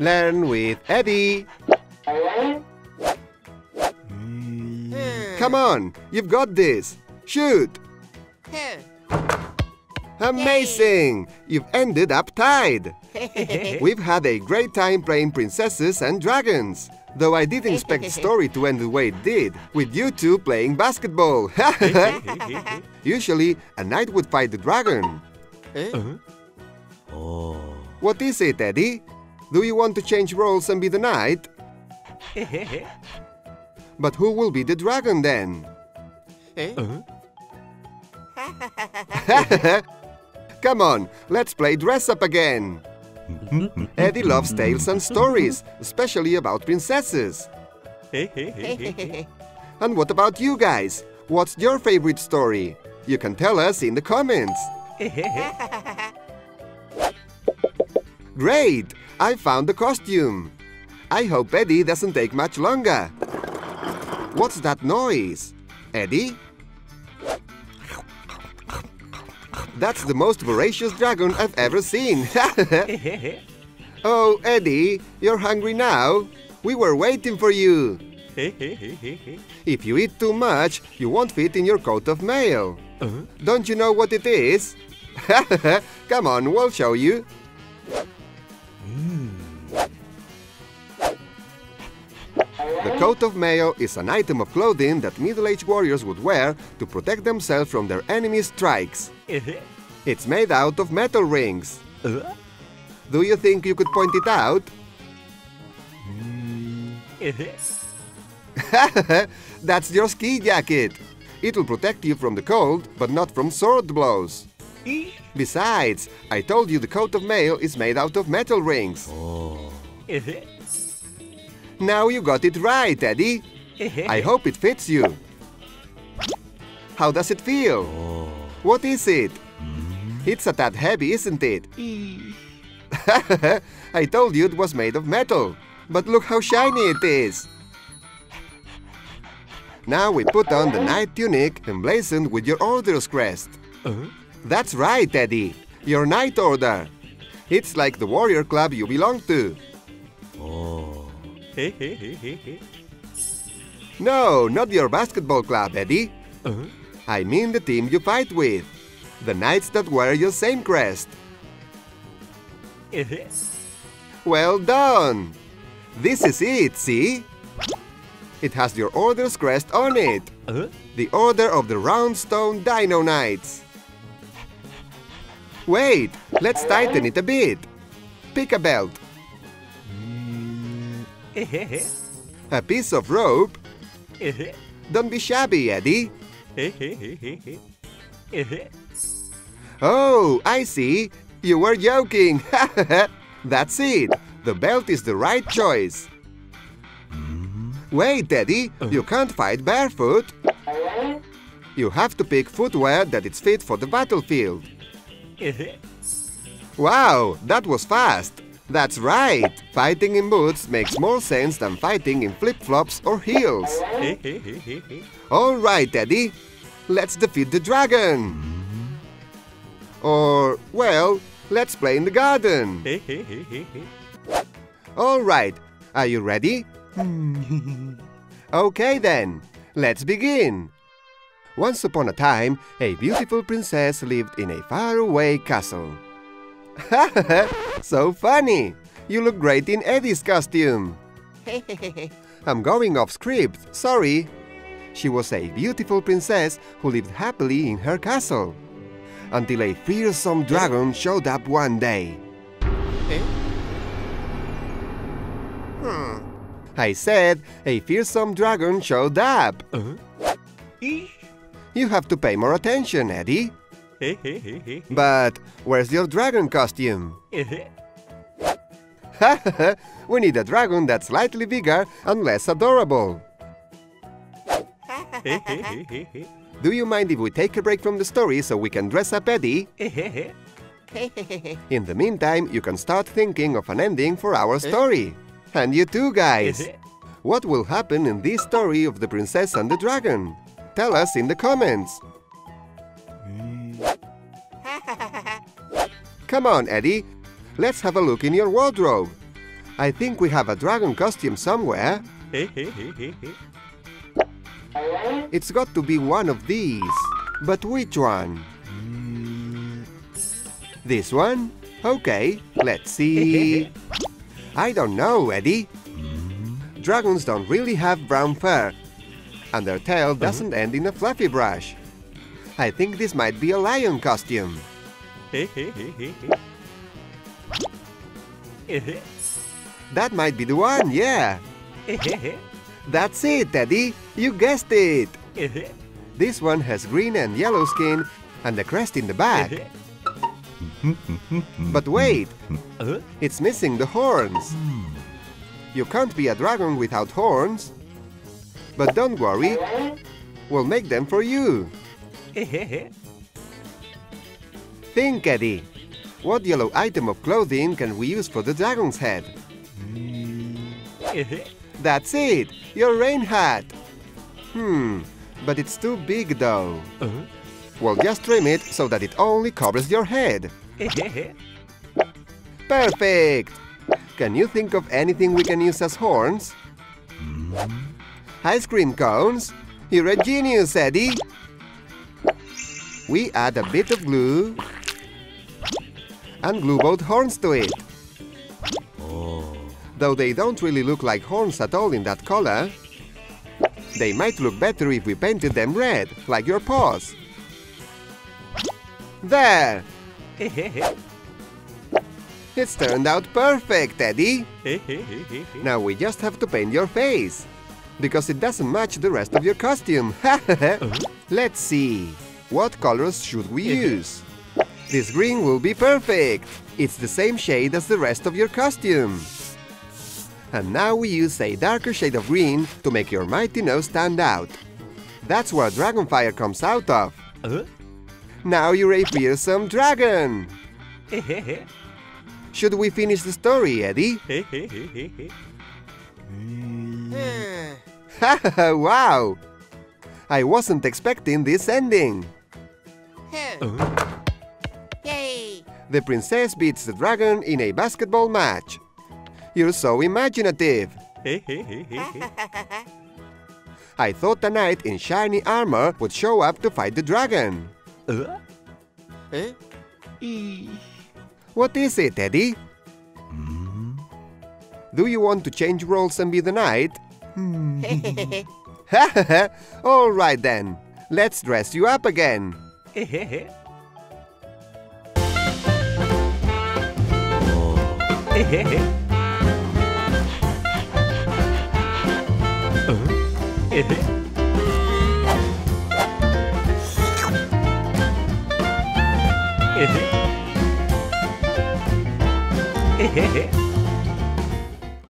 Learn with Eddie. Hmm. Come on, you've got this. Shoot. Amazing! You've ended up tied. We've had a great time playing princesses and dragons. Though I didn't expect the story to end the way it did, with you two playing basketball. Usually, a knight would fight the dragon. What is it, Eddie? Do you want to change roles and be the knight? But who will be the dragon then? Come on, let's play dress up again. Eddie loves tales and stories, especially about princesses. And what about you guys? What's your favorite story? You can tell us in the comments. Great! I found the costume. I hope Eddie doesn't take much longer. What's that noise? Eddie? That's the most voracious dragon I've ever seen. oh, Eddie, you're hungry now? We were waiting for you. If you eat too much, you won't fit in your coat of mail. Uh-huh. Don't you know what it is? Come on, we'll show you. The coat of mail is an item of clothing that middle-aged warriors would wear to protect themselves from their enemies' strikes. It's made out of metal rings. Do you think you could point it out? That's your ski jacket. It'll protect you from the cold, but not from sword blows. Besides, I told you the coat of mail is made out of metal rings. Oh. Now you got it right, Eddie. I hope it fits you. How does it feel? Oh. What is it? Mm. It's a tad heavy, isn't it? Mm. I told you it was made of metal, but look how shiny it is. Now we put on the knight tunic emblazoned with your order's crest. Uh-huh. That's right, Eddie. Your knight order. It's like the warrior club you belong to. No, not your basketball club, Eddie. Uh-huh. I mean the team you fight with. The knights that wear your same crest. Uh-huh. Well done! This is it, see? It has your order's crest on it. Uh-huh. The Order of the Roundstone Dino Knights. Wait, let's tighten it a bit. Pick a belt. A piece of rope. Don't be shabby, Eddie. Oh, I see. You were joking. That's it. The belt is the right choice. Wait, Eddie. You can't fight barefoot. You have to pick footwear that is fit for the battlefield. Wow, that was fast. That's right. Fighting in boots makes more sense than fighting in flip-flops or heels. All right, Eddie. Let's defeat the dragon. Or, well, let's play in the garden. All right. Are you ready? okay then. Let's begin. Once upon a time, a beautiful princess lived in a faraway castle. so funny! You look great in Eddie's costume. I'm going off script, sorry. She was a beautiful princess who lived happily in her castle. Until a fearsome dragon showed up one day. Hmm. I said a fearsome dragon showed up. You have to pay more attention, Eddie. But where's your dragon costume? we need a dragon that's slightly bigger and less adorable. Do you mind if we take a break from the story so we can dress up Eddie? In the meantime, you can start thinking of an ending for our story. And you too, guys. What will happen in this story of the princess and the dragon? Tell us in the comments. Come on, Eddie. Let's have a look in your wardrobe. I think we have a dragon costume somewhere. It's got to be one of these. But which one? This one? Okay, let's see. I don't know, Eddie. Dragons don't really have brown fur, and their tail mm-hmm. doesn't end in a fluffy brush. I think this might be a lion costume. That might be the one, yeah. That's it, Eddie. You guessed it. This one has green and yellow skin and a crest in the back. But wait, uh-huh. it's missing the horns. You can't be a dragon without horns. But don't worry, we'll make them for you. Think, Eddie. What yellow item of clothing can we use for the dragon's head? That's it, your rain hat. Hmm, but it's too big though. We'll just trim it so that it only covers your head. Perfect! Can you think of anything we can use as horns? Ice cream cones? You're a genius, Eddie! We add a bit of glue and glue both horns to it. Though they don't really look like horns at all in that color, they might look better if we painted them red, like your paws. There! It's turned out perfect, Eddie! Now we just have to paint your face, because it doesn't match the rest of your costume. Uh-huh. Let's see, what colors should we uh-huh. use? This green will be perfect! It's the same shade as the rest of your costume. And now we use a darker shade of green to make your mighty nose stand out. That's where Dragonfire comes out of. Uh? Now you're a fearsome dragon! Should we finish the story, Eddie? wow! I wasn't expecting this ending. Yay! The princess beats the dragon in a basketball match. You're so imaginative. I thought a knight in shiny armor would show up to fight the dragon. Eh? Huh? What is it, Eddie? Hmm? Do you want to change roles and be the knight? Hmm. All right then. Let's dress you up again. Eh, eh, Hey, hey, hey.